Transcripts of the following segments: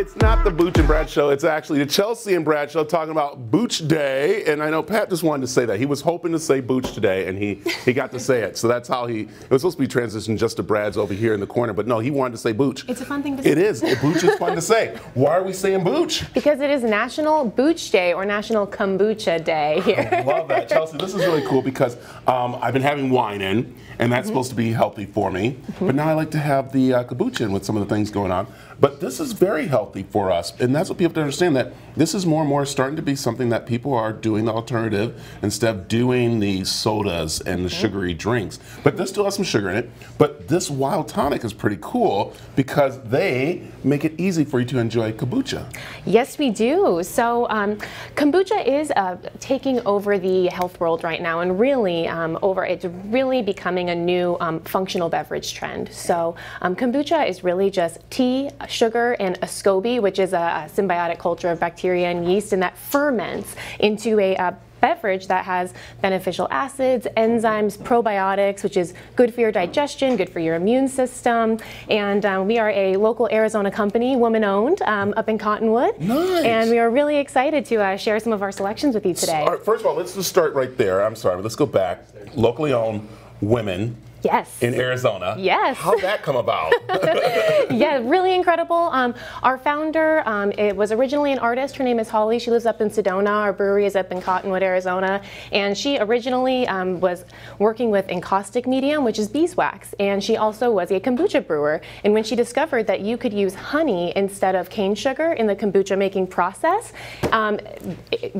It's not the Booch and Brad show. It's actually the Chelsea and Brad show talking about Booch Day. And I know Pat just wanted to say that. He was hoping to say Booch today, and he, he got to say it. So that's how he, it was supposed to be transitioned just to Brad's over here in the corner. But no, he wanted to say Booch. It's a fun thing to say. It is. Booch is fun to say. Why are we saying Booch? Because it is National Booch Day or National Kombucha Day here. I love that. Chelsea, this is really cool because um, I've been having wine in, and that's mm -hmm. supposed to be healthy for me. Mm -hmm. But now I like to have the uh, kombucha in with some of the things going on. But this is very healthy for us, and that's what people have to understand that this is more and more starting to be something that people are doing the alternative instead of doing the sodas and the mm-hmm. sugary drinks. But this still has some sugar in it. But this wild tonic is pretty cool because they make it easy for you to enjoy kombucha. Yes, we do. So um, kombucha is uh, taking over the health world right now, and really um, over it's really becoming a new um, functional beverage trend. So um, kombucha is really just tea, sugar and a Which is a, a symbiotic culture of bacteria and yeast, and that ferments into a, a beverage that has beneficial acids, enzymes, probiotics, which is good for your digestion, good for your immune system. And um, we are a local Arizona company, woman owned, um, up in Cottonwood. Nice. And we are really excited to uh, share some of our selections with you today. All right. first of all, let's just start right there. I'm sorry, let's go back. Locally owned women Yes. In Arizona. Yes. How'd that come about? yeah, really incredible. Um, our founder um, it was originally an artist. Her name is Holly. She lives up in Sedona. Our brewery is up in Cottonwood, Arizona. And she originally um, was working with encaustic medium, which is beeswax. And she also was a kombucha brewer. And when she discovered that you could use honey instead of cane sugar in the kombucha making process, um,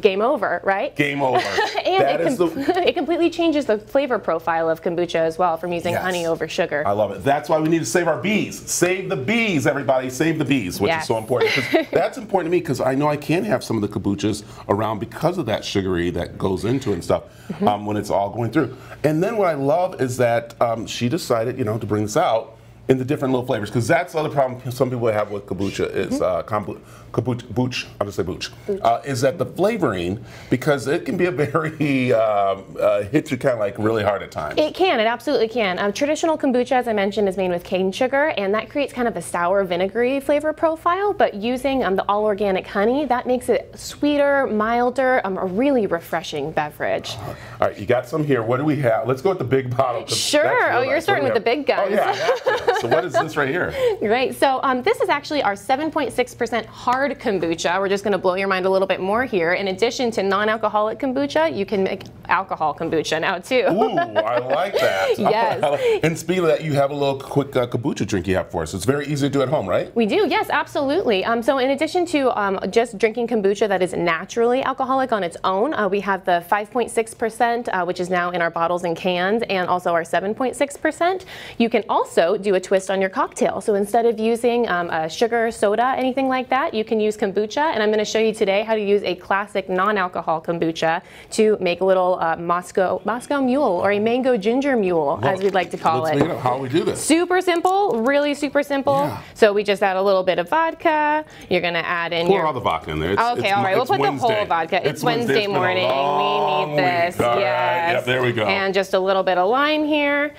game over, right? Game over. and it, com the... it completely changes the flavor profile of kombucha as well. From using yes. honey over sugar. I love it. That's why we need to save our bees. Save the bees, everybody. Save the bees, which yes. is so important. that's important to me because I know I can have some of the kombuchas around because of that sugary that goes into it and stuff mm -hmm. um, when it's all going through. And then what I love is that um, she decided, you know, to bring this out in the different little flavors because that's the other problem some people have with kombucha is mm-hmm. uh, kombucha, booch, I'll just say booch, uh, is that the flavoring because it can be a very um, uh, hit you kind of like really hard at times. It can, it absolutely can. Um, traditional kombucha, as I mentioned, is made with cane sugar and that creates kind of a sour vinegary flavor profile. But using um, the all organic honey, that makes it sweeter, milder, um, a really refreshing beverage. all right, you got some here. What do we have? Let's go with the big bottle. Sure. Oh, you're starting with the big guns. Oh yeah. So what is this right here? Right. So um, this is actually our 7.6% hard kombucha. We're just going to blow your mind a little bit more here. In addition to non-alcoholic kombucha, you can make alcohol kombucha now too. Ooh, I like that. yes. and speaking of that, you have a little quick uh, kombucha drink you have for us. It's very easy to do at home, right? We do. Yes, absolutely. Um, so in addition to um, just drinking kombucha that is naturally alcoholic on its own, uh, we have the 5.6%, uh, which is now in our bottles and cans, and also our 7.6%. You can also do a twist on your cocktail. So instead of using um, a sugar, soda, anything like that, you can use kombucha. And I'm going to show you today how to use a classic non-alcohol kombucha to make a little uh, Moscow Moscow Mule or a mango ginger mule, well, as we'd like to call it. How we do this? Super simple, really super simple. Yeah. So we just add a little bit of vodka. You're going to add in Pour your... all the vodka in there. It's, okay, it's, all right. We'll put Wednesday. the whole vodka. It's, it's Wednesday, Wednesday. morning. We need this. All yes. Right. Yep, there we go. And just a little bit of lime here.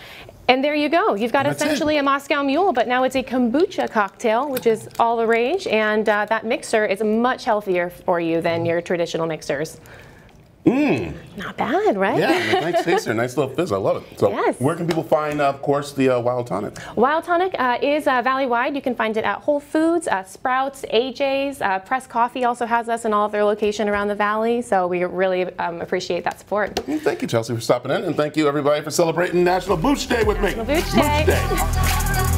And there you go. You've got essentially it. a Moscow Mule, but now it's a kombucha cocktail, which is all the rage. And uh, that mixer is much healthier for you than your traditional mixers. Mmm. Not bad, right? Yeah, nice taster, nice little fizz. I love it. So, yes. where can people find, uh, of course, the uh, Wild Tonic? Wild Tonic uh, is uh, valley-wide. You can find it at Whole Foods, uh, Sprouts, AJ's. Uh, Press Coffee also has us in all of their location around the valley. So we really um, appreciate that support. Well, thank you, Chelsea, for stopping in, and thank you, everybody, for celebrating National Booch Day with National me. Booch Day. Booch Day.